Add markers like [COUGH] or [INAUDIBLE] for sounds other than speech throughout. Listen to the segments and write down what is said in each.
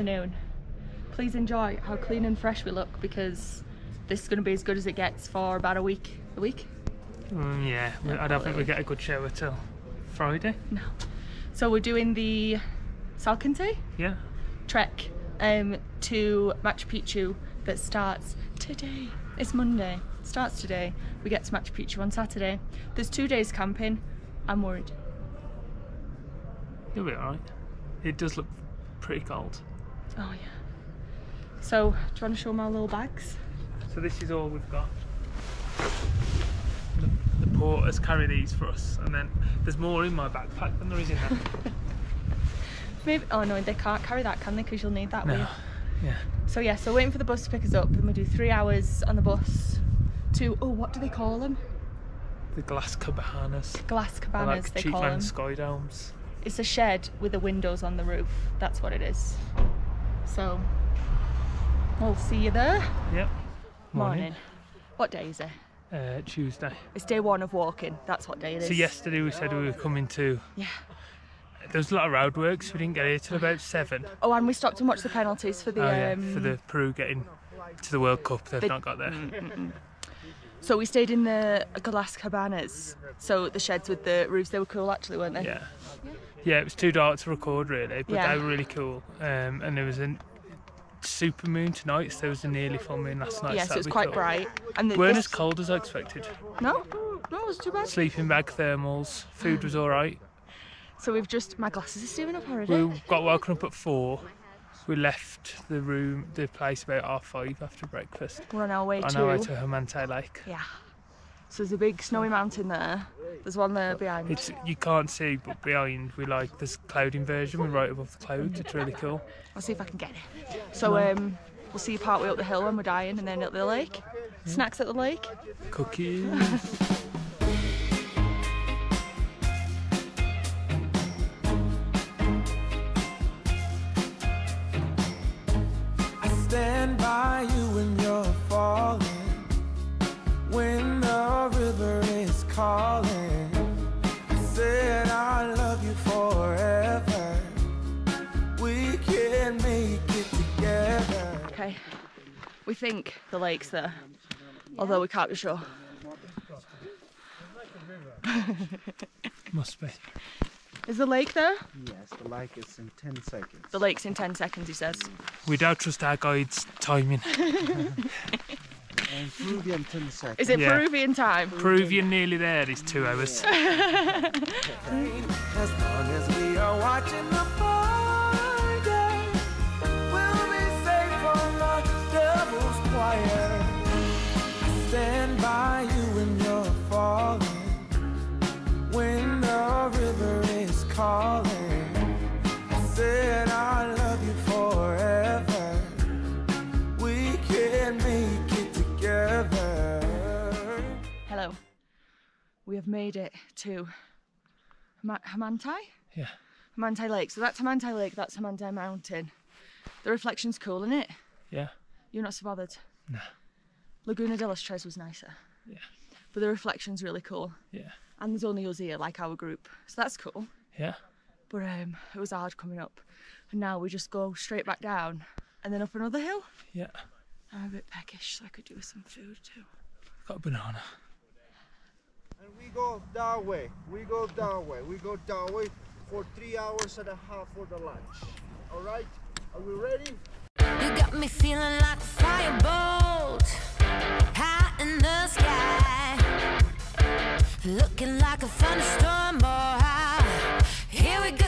afternoon. Please enjoy how clean and fresh we look because this is going to be as good as it gets for about a week. A week? Mm, yeah, we- I don't think we get a good shower till Friday. No. So we're doing the Salkantay Yeah. trek um, to Machu Picchu that starts today. It's Monday. It starts today. We get to Machu Picchu on Saturday. There's two days camping. I'm worried. You'll be alright. It does look pretty cold. Oh yeah. So, do you want to show my little bags? So this is all we've got. The, the porters carry these for us, and then there's more in my backpack than there is in that. [LAUGHS] Maybe. Oh no, they can't carry that, can they? Because you'll need that. no. with- Yeah. So yeah, so waiting for the bus to pick us up, and we do three hours on the bus to oh, what do they call them? The glass cabanas. Glass cabanas. like they cheap call them. sky domes. It's a shed with the windows on the roof. That's what it is. So we'll see you there. Yep. Morning. What day is it? Uh, Tuesday. It's day one of walking. That's what day it is. So yesterday we said we were coming to. Yeah. There was a lot of roadworks. We didn't get here till about seven. Oh, and we stopped and watched the penalties for the. oh yeah, um, for the Peru getting to the World Cup. They've the- not got there. So we stayed in the glass cabanas. So the sheds with the roofs, they were cool actually, weren't they? Yeah. Yeah, it was too dark to record really, but Yeah. they were really cool. Um, and there was a super moon tonight, so there was a nearly full moon last night. Yeah, so it's be quite cool. bright. And the, Weren't this- as cold as I expected. No, no, it was too bad. Sleeping bag, thermals, food was all right. So we've just my glasses are steaming up already. We got woken up at four. We left the room, the place about half five after breakfast. We're on our way On to. our way to Humantay Lake. Yeah. So there's a big snowy mountain there. There's one there behind. It's you can't see, but behind we like this cloud inversion. We're right above the clouds. It's really cool. I'll see if I can get it. So um, we'll see you part way up the hill when we're dying, and then at the lake. Snacks at the lake. Cookies. I think the lake's there, although we can't be sure. [LAUGHS] Must be. Is the lake there? Yes, the lake is in 10 seconds. The lake's in 10 seconds, he says. We don't trust our guide's timing. And Peruvian 10 seconds. Is it Yeah. Peruvian time? Peruvian nearly there. there is two hours. [LAUGHS] devil's. I stand by you when you're falling, when the river is calling. I said I love you forever. We can make it together. Hello. We have made it to Humantay? Yeah. Humantay Lake. So that's Humantay Lake, that's Humantay Mountain. The reflection's cool, isn't it? Yeah. You're not so bothered? No. Laguna de los Tres was nicer. Yeah. But the reflection's really cool. Yeah. And there's only us here, like our group. So that's cool. Yeah. But um, it was hard coming up. And now we just go straight back down and then up another hill. Yeah. I'm a bit peckish, so I could do with some food too. Got a banana. And we go that way. We go that way. We go that way for three hours and a half for the lunch. All right? Are we ready? You got me feeling like a firebolt high in the sky. Looking like a thunderstorm, boy. Here we go.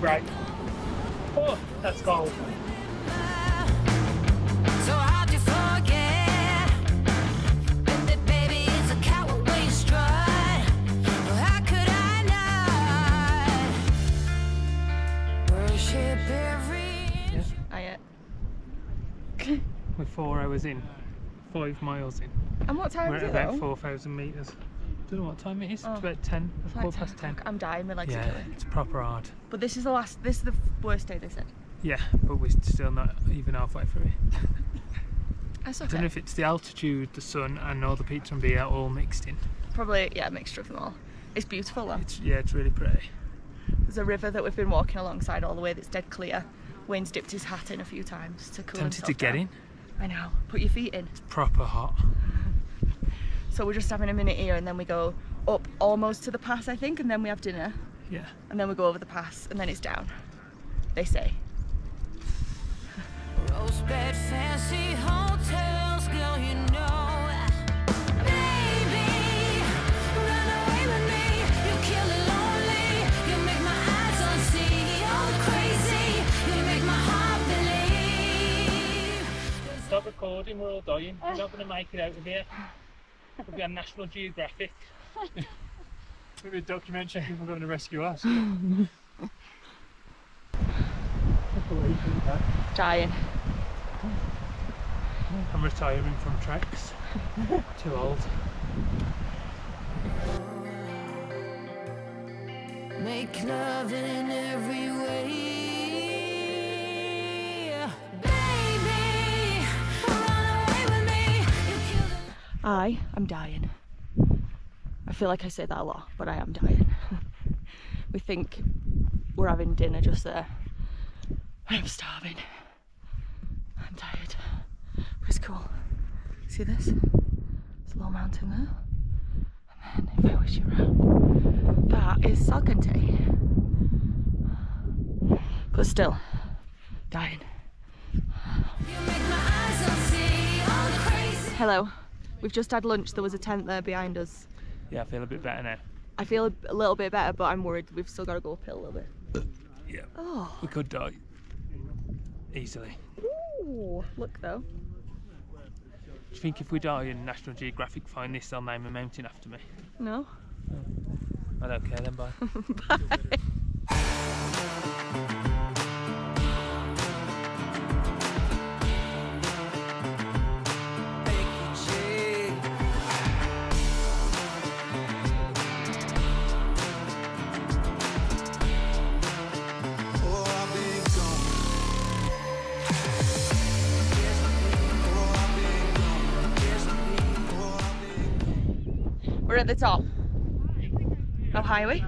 Right. Oh, that's gold. Four hours in. Five miles in. and what time We're is at it about though? 4,000 metres. Don't know what time it is. Oh. It's about 10. It's like quarter past 10. o'clock. I'm dying, my legs are Yeah, killing. it's proper hard. But this is the last, this is the worst day they said. Yeah, but we're still not even halfway through it. [LAUGHS] That's I don't know if it's the altitude, the sun, and all the pizza and beer all mixed in. Probably, yeah, a mixture of them all. It's beautiful though. It's yeah, it's really pretty. There's a river that we've been walking alongside all the way that's dead clear. Wayne's dipped his hat in a few times to cool Tempted to get down. in. I know. Put your feet in. It's Proper hot. [LAUGHS] So we're just having a minute here, and then we go up almost to the pass, I think, and then we have dinner, Yeah. and then we go over the pass, and then it's down. They say. Rose bed, fancy hotels, girl, you know. Stop recording, we're all dying. Eh. We're not going to make it out of here. We'll be on National Geographic. [LAUGHS] Maybe a documentary people going to rescue us. Dying. I'm retiring from treks. [LAUGHS] Too old. Make love in every way. I am dying. I feel like I say that a lot, but I am dying. [LAUGHS] we think we're having dinner just there. I'm starving. I'm tired. But it's cool. See this? There's a little mountain there. And then if I wish you around, that is Salkantay. But still, dying. You make my eyes unsee. All crazy. Hello. We've just had lunch. There was a tent there behind us. Yeah, I feel a bit better now. I feel a, a little bit better, but I'm worried we've still got to go uphill a little bit. Yeah. Oh, We could die. Easily. Ooh, look though. Do you think if we die and National Geographic find this, they'll name a mountain after me? No. I don't care then, bye. [LAUGHS] We're at the top. How high are we?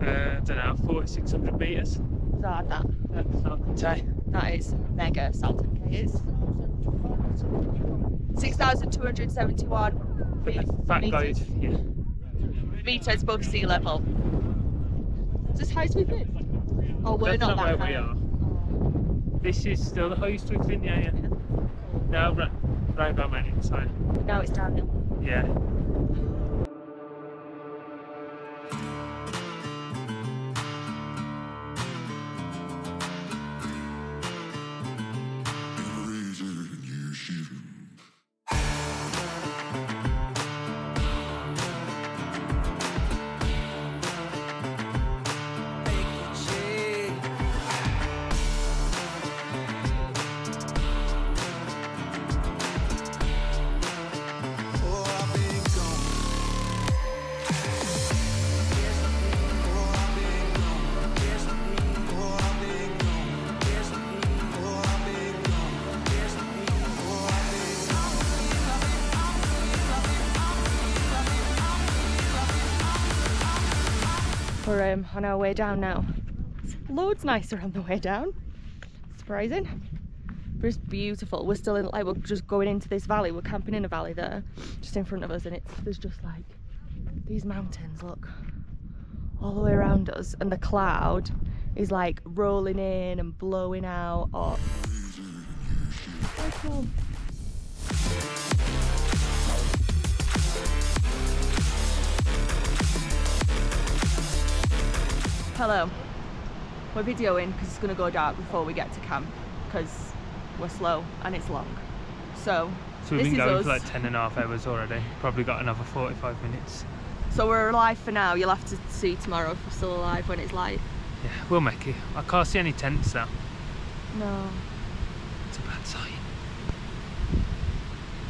Uh, I don't know, 4,600 metres. That, that. That's Salkantay. That is mega Salton K is. 6,271 Fat meters, guide. Yeah. meters above sea level. Is this high as we've been? Oh, we're That's not, not, that where high. we are. This is still the highest we've been, yeah, yeah. No, right, right about my inside. Now it's downhill. Yeah. Um, on our way down now. It's loads nicer on the way down. Surprising. But it's beautiful. We're still in, like, we're just going into this valley. We're camping in a valley there, just in front of us, and it's there's just like these mountains. Look, all the way around us, and the cloud is like rolling in and blowing out. Oh, cool. Hello. We're videoing because it's going to go dark before we get to camp because we're slow and it's long. So, So we've this been is going us. for like 10 and a half hours already. Probably got another 45 minutes. So we're alive for now. You'll have to see tomorrow if we're still alive when it's light. Yeah, we'll make it. I can't see any tents now. No. It's a bad sign.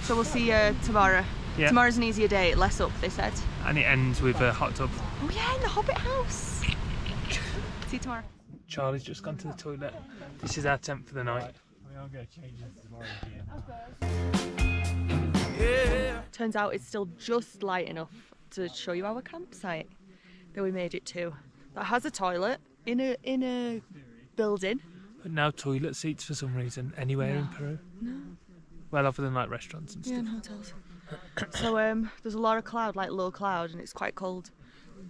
So we'll see you tomorrow. Yeah. Tomorrow's an easier day, less up, they said. And it ends with a hot tub. Oh yeah, in the Hobbit house. See you tomorrow. Charlie's just gone to the toilet. This is our tent for the night. we are going to change tomorrow. Turns out it's still just light enough to show you our campsite that we made it to. That has a toilet in a in a building. no toilet seats for some reason anywhere in Peru. No. Peru. Well, other than like restaurants and Yeah, stuff. in hotels. [COUGHS] so um, there's a lot of cloud, like low cloud, and it's quite cold.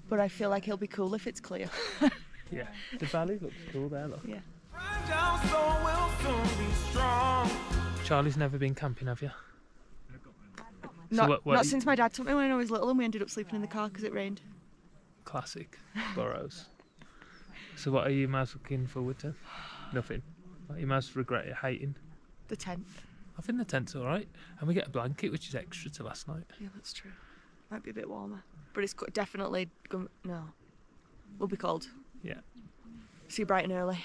But I feel like it'll be cool if it's clear. [LAUGHS] Yeah. [LAUGHS] The valley looks cool there. Look. yeah. Fragile soul will soon be strong. Charlie's never been camping, have you? Not, what- what- not since my dad took me when I was little, and we ended up sleeping in the car because it rained. Classic burrows. So what are you most looking forward to? Nothing. What you most regret hating? The tent. I think the tent's all right, and we get a blanket, which is extra to last night. Yeah, that's true. Might be a bit warmer, but it's co- definitely gum- no. Will be cold. Yeah. See you bright and early.